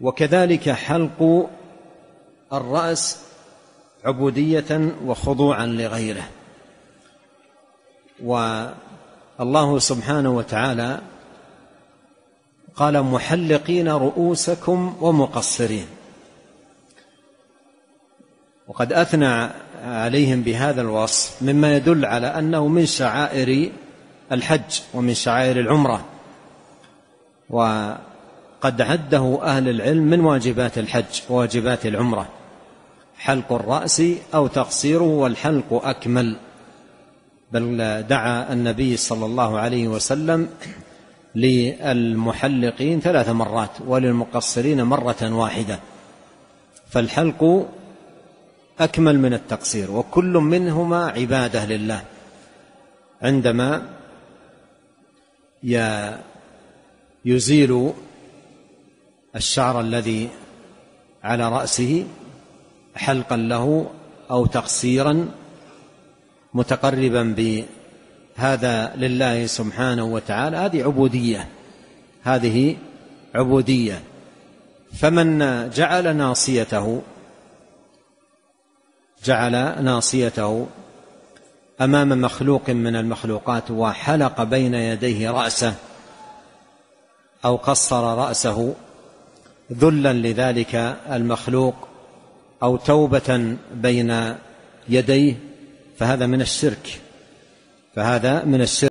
وكذلك حلق الرأس عبودية وخضوعا لغيره. والله سبحانه وتعالى قال محلقين رؤوسكم ومقصرين. وقد أثنى عليهم بهذا الوصف مما يدل على أنه من شعائر الحج ومن شعائر العمرة. وقد عده أهل العلم من واجبات الحج وواجبات العمرة. حلق الرأس أو تقصيره والحلق أكمل. بل دعا النبي صلى الله عليه وسلم للمحلقين ثلاث مرات وللمقصرين مرة واحدة. فالحلق أكمل من التقصير وكل منهما عبادة لله. عندما يزيل الشعر الذي على رأسه حلقا له أو تقصيرا متقربا بهذا لله سبحانه وتعالى. هذه عبودية هذه عبودية. فمن جعل ناصيته جعل ناصيته أمام مخلوق من المخلوقات وحلق بين يديه رأسه أو قصر رأسه ذلا لذلك المخلوق أو توبة بين يديه فهذا من الشرك فهذا من الشرك.